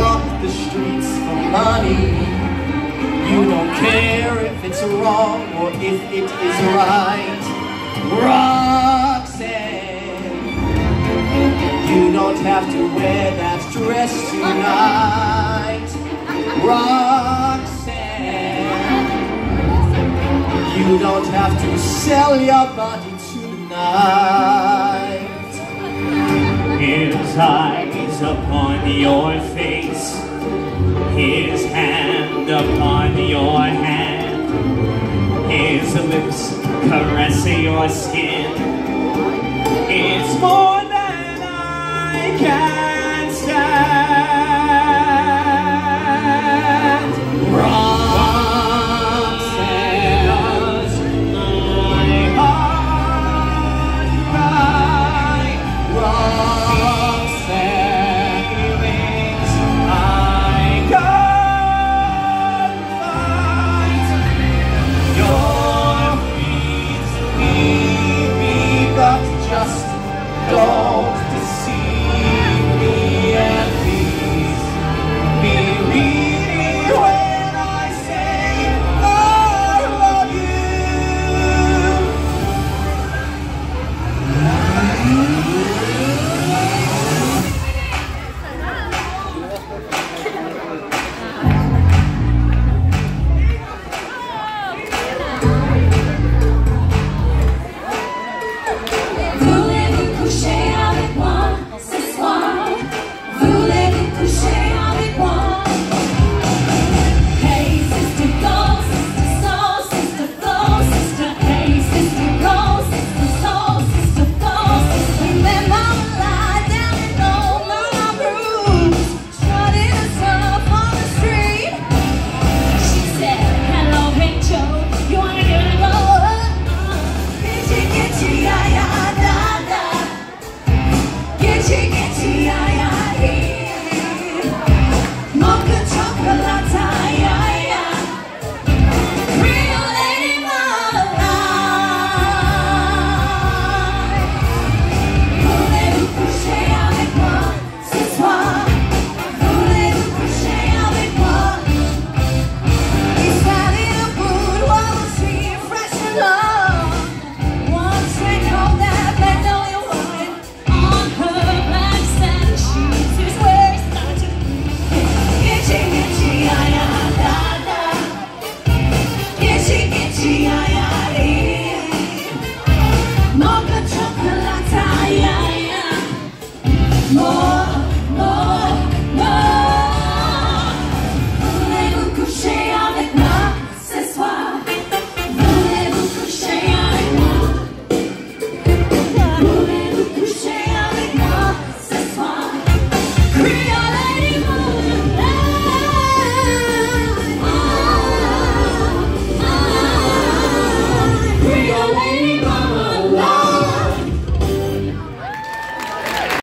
walk the streets for money. You don't care if it's wrong or if it is right. Roxanne, you don't have to wear that dress tonight. Roxanne, you don't have to sell your body tonight. His eyes upon your face, his hand upon your hand, his lips caress your skin. It's more than I can